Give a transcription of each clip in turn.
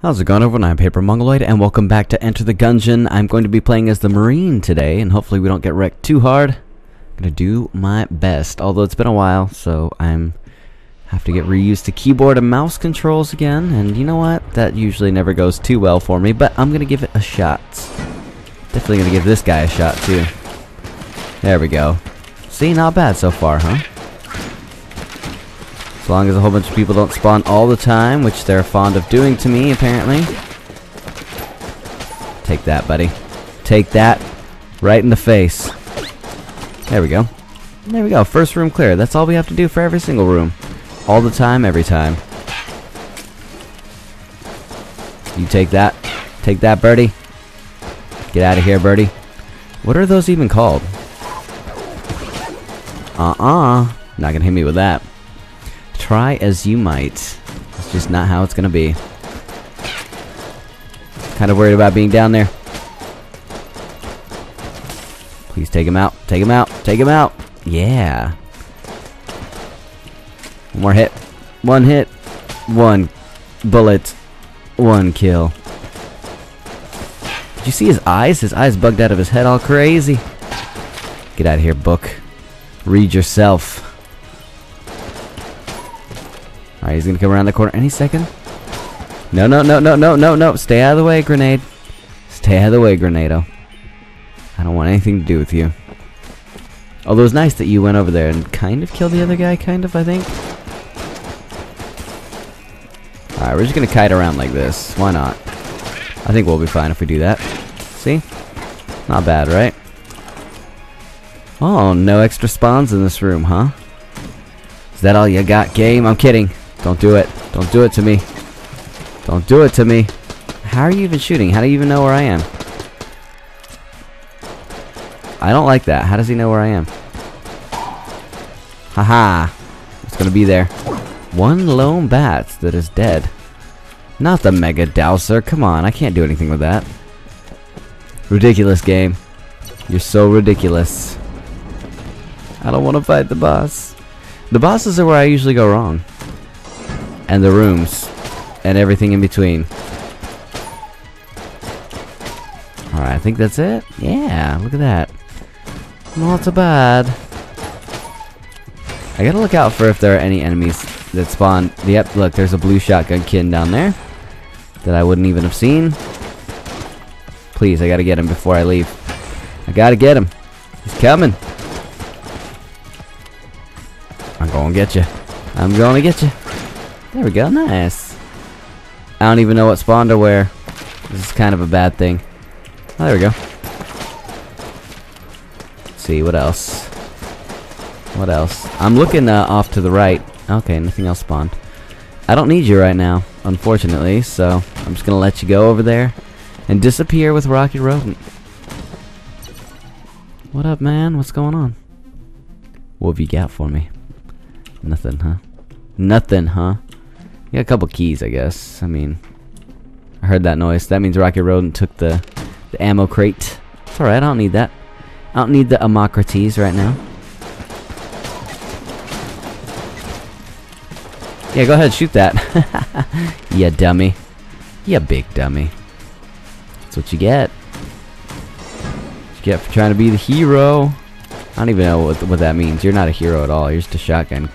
How's it going everyone? I'm Paper Mongoloid and welcome back to Enter the Gungeon. I'm going to be playing as the Marine today and hopefully we don't get wrecked too hard. I'm gonna do my best, although it's been a while, so I'm have to get reused to keyboard and mouse controls again, and you know what? That usually never goes too well for me, but I'm gonna give it a shot. Definitely gonna give this guy a shot too. There we go. See, not bad so far, huh? As long as a whole bunch of people don't spawn all the time, which they're fond of doing to me, apparently. Take that, buddy. Take that right in the face. There we go. There we go. First room clear. That's all we have to do for every single room. All the time, every time. You take that. Take that, birdie. Get out of here, birdie. What are those even called? Uh-uh. Not gonna hit me with that. Try as you might. It's just not how it's gonna be. Kind of worried about being down there. Please take him out. Take him out. Take him out. Yeah. One more hit. One hit. One bullet. One kill. Did you see his eyes? His eyes bugged out of his head all crazy. Get out of here, book. Read yourself. Alright, he's gonna come around the corner any second. No, no, no, no, no, no, no. Stay out of the way, grenade. Stay out of the way, Grenado. I don't want anything to do with you. Although it's nice that you went over there and kind of killed the other guy, kind of, I think. Alright, we're just gonna kite around like this. Why not? I think we'll be fine if we do that. See? Not bad, right? Oh, no extra spawns in this room, huh? Is that all you got, game? I'm kidding. Don't do it. Don't do it to me. Don't do it to me. How are you even shooting? How do you even know where I am? I don't like that. How does he know where I am? Haha. It's gonna be there. One lone bat that is dead. Not the Mega Douser. Come on, I can't do anything with that. Ridiculous game. You're so ridiculous. I don't want to fight the boss. The bosses are where I usually go wrong. And the rooms. And everything in between. Alright, I think that's it. Yeah, look at that. Not so bad. I gotta look out for if there are any enemies that spawn. Yep, look, there's a blue shotgun kin down there. That I wouldn't even have seen. Please, I gotta get him before I leave. I gotta get him. He's coming. I'm gonna get you. I'm gonna get you. There we go. Nice. I don't even know what spawned or where. This is kind of a bad thing. Oh, there we go. Let's see, what else? What else? I'm looking uh, off to the right. Okay, nothing else spawned. I don't need you right now, unfortunately, so I'm just gonna let you go over there and disappear with Rocky Rodent. What up, man? What's going on? What have you got for me? Nothing, huh? Nothing, huh? Got a couple keys, I guess. I mean, I heard that noise. That means Rocky Rodent took the, the ammo crate. It's alright, I don't need that. I don't need the ammo crates right now. Yeah, go ahead, shoot that. yeah, dummy. Yeah, big dummy. That's what you get. What you get for trying to be the hero. I don't even know what, what that means. You're not a hero at all. You're just a shotgun.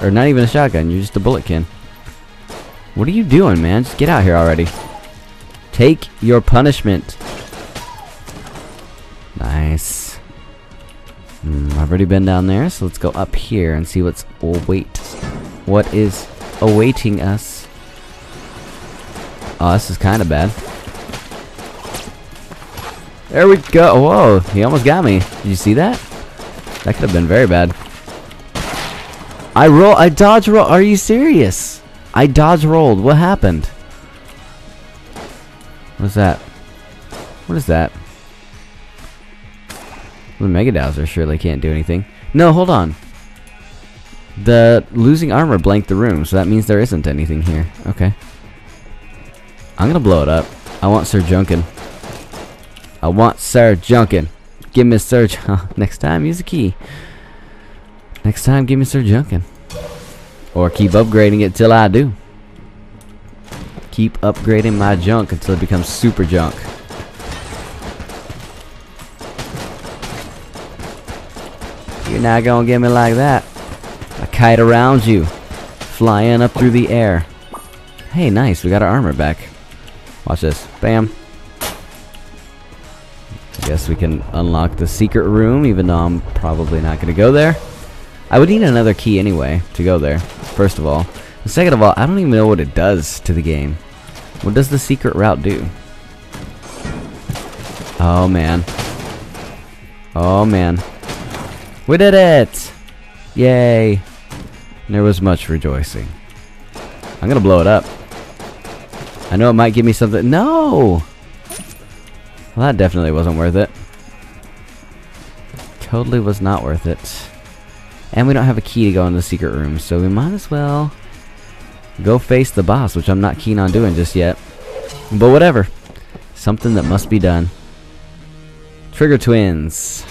Or not even a shotgun. You're just a bulletkin. What are you doing, man? Just get out here already. Take your punishment. Nice. Mm, I've already been down there, so let's go up here and see what's await. What is awaiting us? Oh, this is kind of bad. There we go. Whoa, he almost got me. Did you see that? That could have been very bad. I roll. I dodge roll. Are you serious? I dodge rolled. What happened? What's that? What is that? The Mega Douser surely can't do anything. No, hold on. The losing armor blanked the room, so that means there isn't anything here. Okay. I'm gonna blow it up. I want Ser Junkan. I want Ser Junkan. Give me Sir Jun Next time, use a key. Next time, give me Ser Junkan. Or keep upgrading it till I do. keep upgrading my junk until it becomes super junk. You're not gonna get me like that. A kite around you, flying up through the air. Hey, nice, we got our armor back. Watch this. Bam. I guess we can unlock the secret room, even though I'm probably not gonna go there. I would need another key anyway to go there, first of all. And second of all, I don't even know what it does to the game. What does the secret route do? Oh man. Oh man. We did it! Yay! And there was much rejoicing. I'm gonna blow it up. I know it might give me something. No! Well, that definitely wasn't worth it. Totally was not worth it. And we don't have a key to go in the secret room, so we might as well go face the boss, which I'm not keen on doing just yet. But whatever. Something that must be done. Trigger Twins.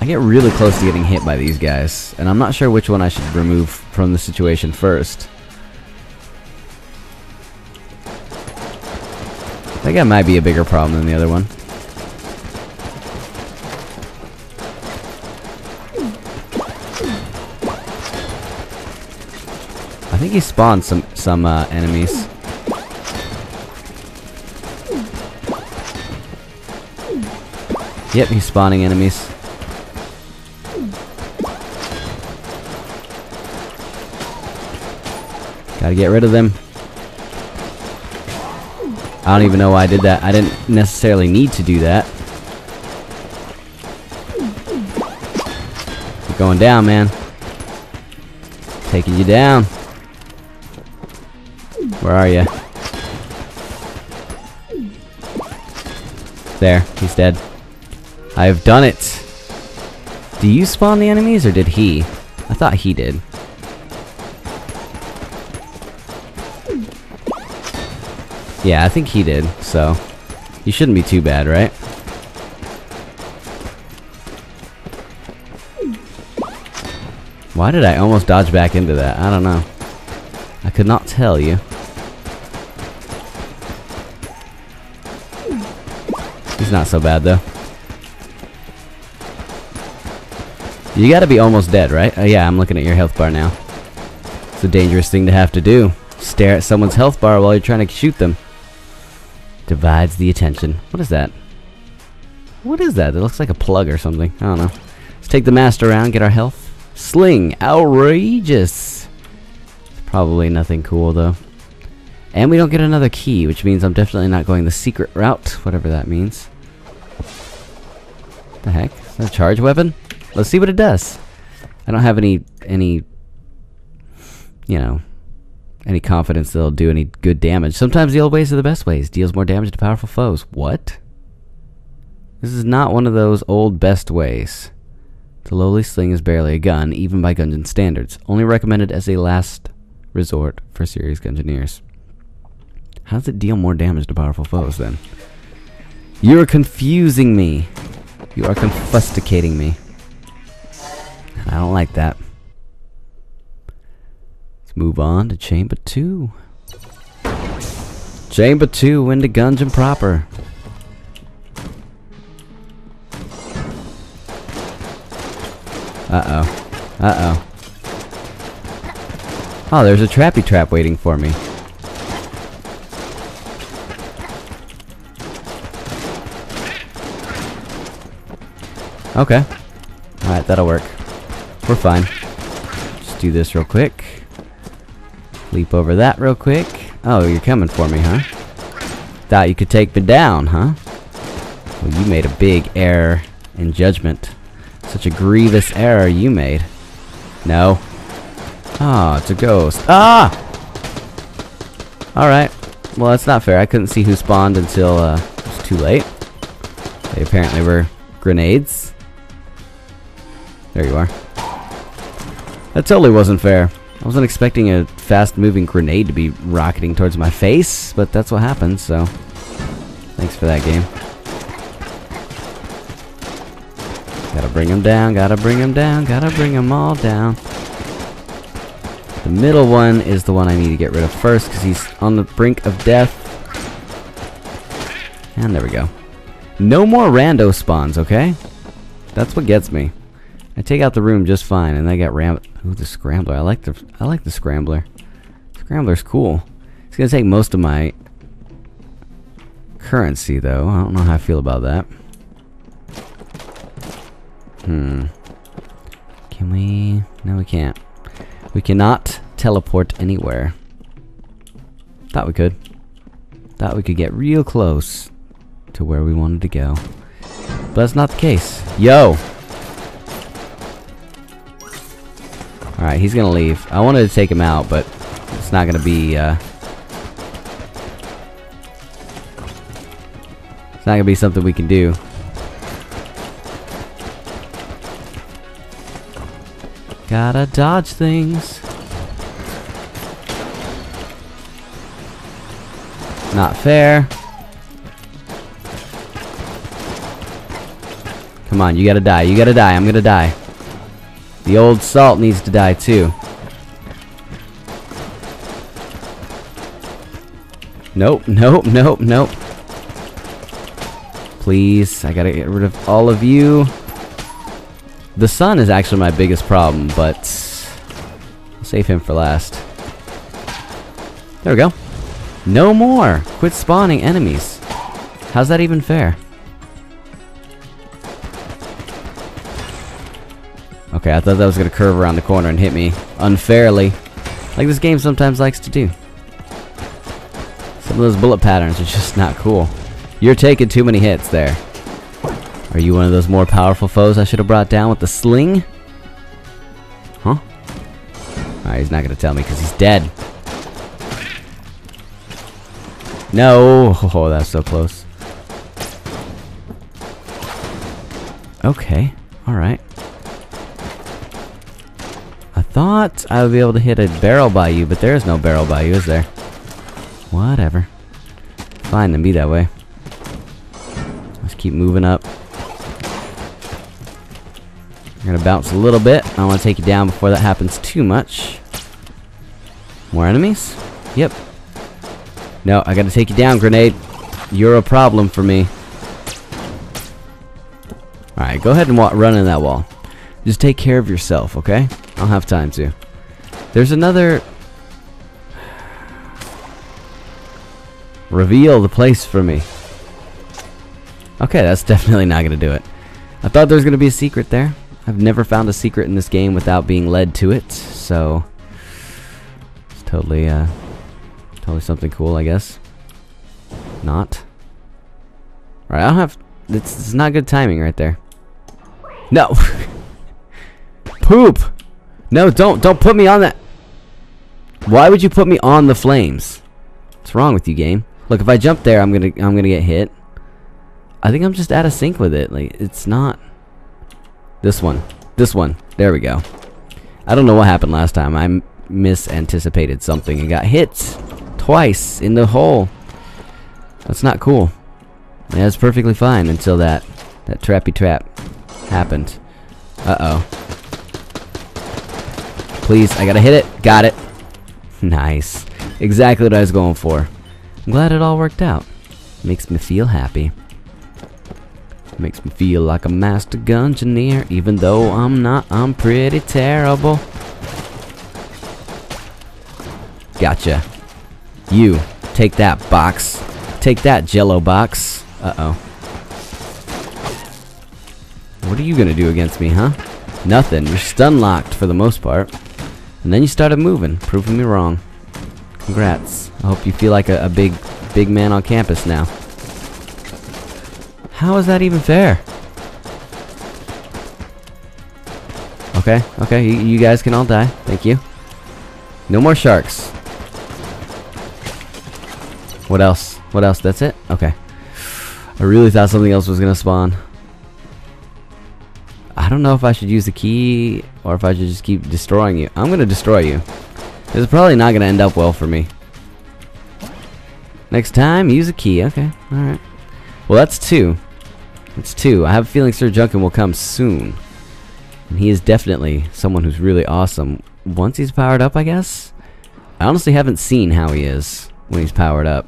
I get really close to getting hit by these guys, and I'm not sure which one I should remove from the situation first. I think that might be a bigger problem than the other one. I think he spawned some some uh, enemies. Yep, he's spawning enemies. Gotta get rid of them. I don't even know why I did that. I didn't necessarily need to do that. Going down, man. Taking you down. Where are you? There, he's dead. I have done it. Do you spawn the enemies, or did he? I thought he did. Yeah, I think he did, so... He shouldn't be too bad, right? Why did I almost dodge back into that? I don't know. I could not tell you. He's not so bad, though. You gotta be almost dead, right? Oh, yeah, I'm looking at your health bar now. It's a dangerous thing to have to do. Stare at someone's health bar while you're trying to shoot them. Divides the attention. What is that? What is that? It looks like a plug or something. I don't know. Let's take the master around, get our health. Sling. Outrageous. It's Probably nothing cool, though. And we don't get another key, which means I'm definitely not going the secret route, whatever that means the heck? Is a charge weapon? Let's see what it does. I don't have any, any, you know, any confidence that it'll do any good damage. Sometimes the old ways are the best ways. Deals more damage to powerful foes. What? This is not one of those old best ways. The lowly sling is barely a gun, even by Gungeon standards. Only recommended as a last resort for serious Gungeoneers. How does it deal more damage to powerful foes, then? You're confusing me. You are confusticating me. I don't like that. Let's move on to Chamber 2. Chamber 2 into Gungeon proper. Uh-oh. Uh-oh. Oh, there's a trappy trap waiting for me. Okay. Alright, that'll work. We're fine. Just do this real quick. Leap over that real quick. Oh, you're coming for me, huh? Thought you could take me down, huh? Well, you made a big error in judgment. Such a grievous error you made. No. Ah, oh, it's a ghost. Ah! Alright. Well, that's not fair. I couldn't see who spawned until uh, it was too late. They apparently were grenades. There you are. That totally wasn't fair. I wasn't expecting a fast-moving grenade to be rocketing towards my face, but that's what happened, so... Thanks for that game. Gotta bring him down, gotta bring him down, gotta bring him all down. The middle one is the one I need to get rid of first because he's on the brink of death. And there we go. No more rando spawns, okay? That's what gets me. I take out the room just fine, and I got ram. Ooh, the scrambler. I like the I like the scrambler. Scrambler's cool. It's gonna take most of my currency, though. I don't know how I feel about that. Hmm. Can we? No, we can't. We cannot teleport anywhere. Thought we could. Thought we could get real close to where we wanted to go. But that's not the case. Yo! Alright, he's gonna leave. I wanted to take him out, but it's not gonna be, uh... It's not gonna be something we can do. Gotta dodge things. Not fair. Come on, you gotta die. You gotta die. I'm gonna die. The old salt needs to die too. Nope, nope, nope, nope. Please, I gotta get rid of all of you. The sun is actually my biggest problem, but save him for last. There we go. No more! Quit spawning enemies. How's that even fair? Okay, I thought that was going to curve around the corner and hit me unfairly. Like this game sometimes likes to do. Some of those bullet patterns are just not cool. You're taking too many hits there. Are you one of those more powerful foes I should have brought down with the sling? Huh? Alright, he's not gonna tell me because he's dead. No! Oh, that's so close. Okay, alright. Thought I would be able to hit a barrel by you, but there is no barrel by you, is there? Whatever. Fine, then be that way. Let's keep moving up. We're gonna bounce a little bit. I want to take you down before that happens too much. More enemies? Yep. No, I gotta take you down, grenade. You're a problem for me. Alright, go ahead and run in that wall. Just take care of yourself, okay? I'll have time to. There's another... Reveal the place for me. Okay, that's definitely not gonna do it. I thought there was gonna be a secret there. I've never found a secret in this game without being led to it, so it's totally, uh, totally something cool, I guess. Not. Right, I don't have. It's, it's not good timing right there. No. Poop. No, don't don't put me on that. Why would you put me on the flames? What's wrong with you, game? Look, if I jump there, I'm gonna I'm gonna get hit. I think I'm just out of sync with it. Like it's not. This one. This one. There we go. I don't know what happened last time. I misanticipated something and got hit twice in the hole. That's not cool. It's perfectly fine until that that trappy trap happened. Uh-oh. Please, I gotta hit it. Got it. Nice. Exactly what I was going for. I'm glad it all worked out. Makes me feel happy. Makes me feel like a master gungeoneer, even though I'm not, I'm pretty terrible. Gotcha. You, take that box. Take that jello box. Uh-oh. What are you gonna do against me, huh? Nothing. You're stun locked for the most part. And then you started moving, proving me wrong. Congrats. I hope you feel like a, a big, big man on campus now. How is that even fair? Okay, okay, you, you guys can all die. Thank you. No more sharks. What else? What else? That's it? Okay. I really thought something else was gonna spawn. I don't know if I should use the key or if I should just keep destroying you. I'm gonna destroy you. This is probably not gonna end up well for me. Next time, use a key. Okay, alright. Well, that's two. It's two. I have a feeling Ser Junkan will come soon. And he is definitely someone who's really awesome once he's powered up, I guess? I honestly haven't seen how he is when he's powered up.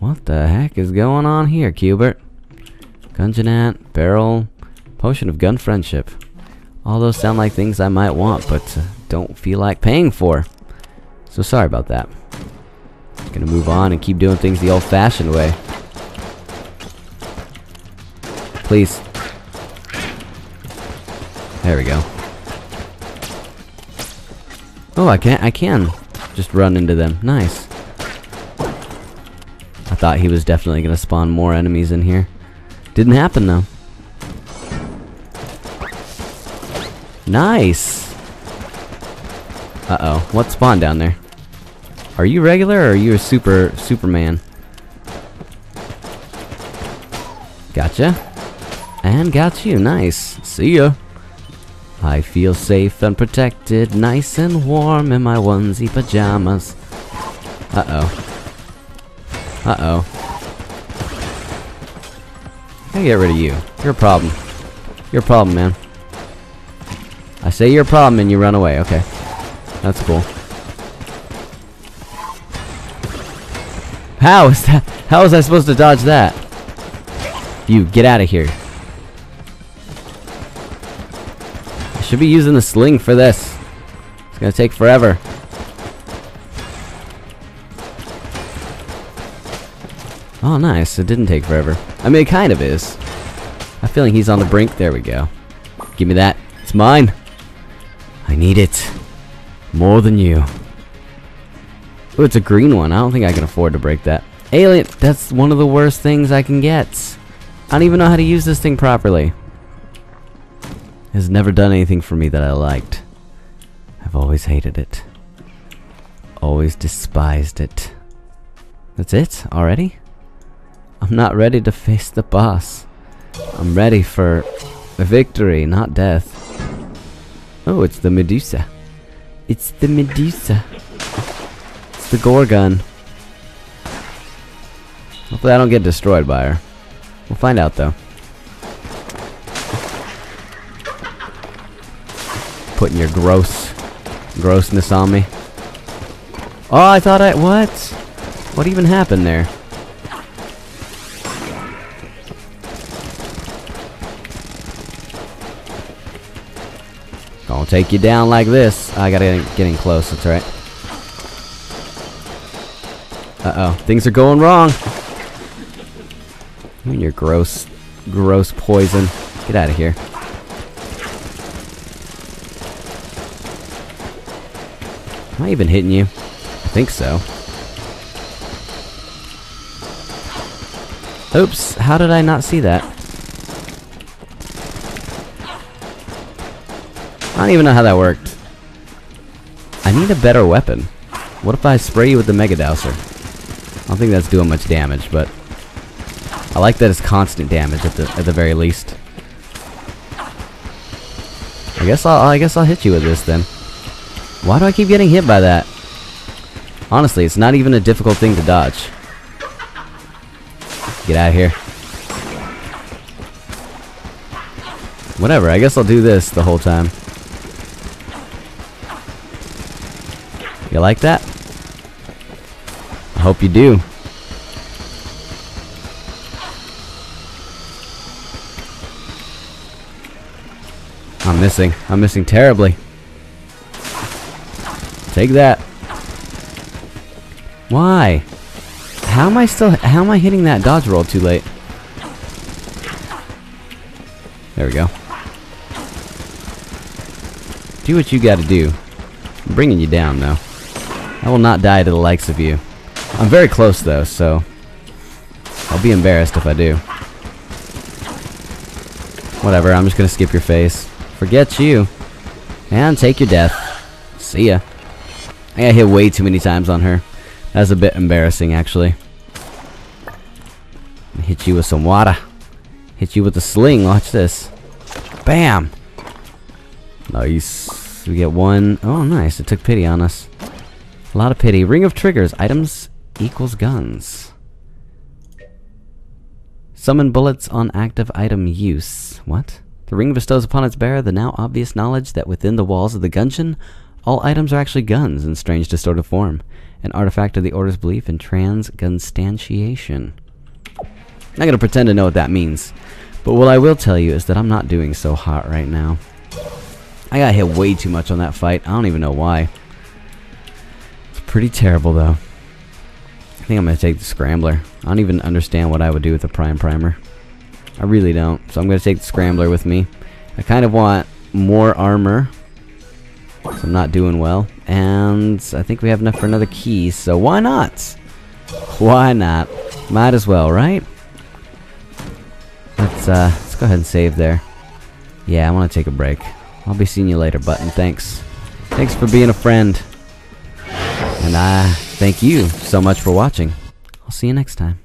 What the heck is going on here, Cubert? Gungeonat, barrel, potion of gun friendship. All those sound like things I might want, but uh, don't feel like paying for. So sorry about that. Gonna move on and keep doing things the old-fashioned way. Please. There we go. Oh, I can I can just run into them. Nice. I thought he was definitely gonna spawn more enemies in here. Didn't happen though. Nice. Uh-oh. What spawned down there? Are you regular or are you a super Superman? Gotcha. And got you. Nice. See ya. I feel safe and protected, nice and warm in my onesie pajamas. Uh-oh. Uh-oh. I get rid of you. You're a problem. You're a problem, man. I say you're a problem and you run away. Okay. That's cool. How is that? How was I supposed to dodge that? You, get out of here. I should be using the sling for this. It's gonna take forever. Oh, nice. It didn't take forever. I mean, it kind of is. I'm feeling he's on the brink. There we go. Give me that. It's mine. I need it. More than you. Oh, it's a green one. I don't think I can afford to break that. Alien, that's one of the worst things I can get. I don't even know how to use this thing properly. It has never done anything for me that I liked. I've always hated it. Always despised it. That's it? Already? I'm not ready to face the boss. I'm ready for victory, not death. Oh, it's the Medusa. It's the Medusa. It's the Gorgun. Hopefully I don't get destroyed by her. We'll find out though. Putting your gross grossness on me. Oh, I thought I what? What even happened there? Gonna take you down like this. I gotta get getting close, that's right. Uh-oh, things are going wrong. And your gross, gross poison. Get out of here. Am I even hitting you? I think so. Oops, how did I not see that? I don't even know how that worked. I need a better weapon. What if I spray you with the Mega Douser? I don't think that's doing much damage, but I like that it's constant damage at the at the very least. I guess I'll I guess I'll hit you with this then. Why do I keep getting hit by that? Honestly, it's not even a difficult thing to dodge. Get out of here. Whatever, I guess I'll do this the whole time. You like that? I hope you do. I'm missing. I'm missing terribly. Take that. Why? How am I still... How am I hitting that dodge roll too late? There we go. Do what you gotta do. I'm bringing you down, though. I will not die to the likes of you. I'm very close, though, so... I'll be embarrassed if I do. Whatever, I'm just gonna skip your face. Forget you. And take your death. See ya. I got hit way too many times on her. That's a bit embarrassing, actually. Hit you with some water. Hit you with a sling. Watch this. Bam! Nice. We get one. Oh, nice. It took pity on us. A lot of pity. Ring of triggers. Items equals guns. Summon bullets on active item use. What? The ring bestows upon its bearer the now obvious knowledge that within the walls of the gungeon All items are actually guns in strange distorted form. An artifact of the Order's belief in transgunstantiation. Not gonna pretend to know what that means. But what I will tell you is that I'm not doing so hot right now. I got hit way too much on that fight. I don't even know why. Pretty terrible though. I think I'm gonna take the scrambler. I don't even understand what I would do with a prime primer. I really don't. So I'm gonna take the scrambler with me. I kind of want more armor. So I'm not doing well. And I think we have enough for another key, so why not? Why not? Might as well, right? Let's uh let's go ahead and save there. Yeah, I wanna take a break. I'll be seeing you later, Button. Thanks. Thanks for being a friend. And I thank you so much for watching. I'll see you next time.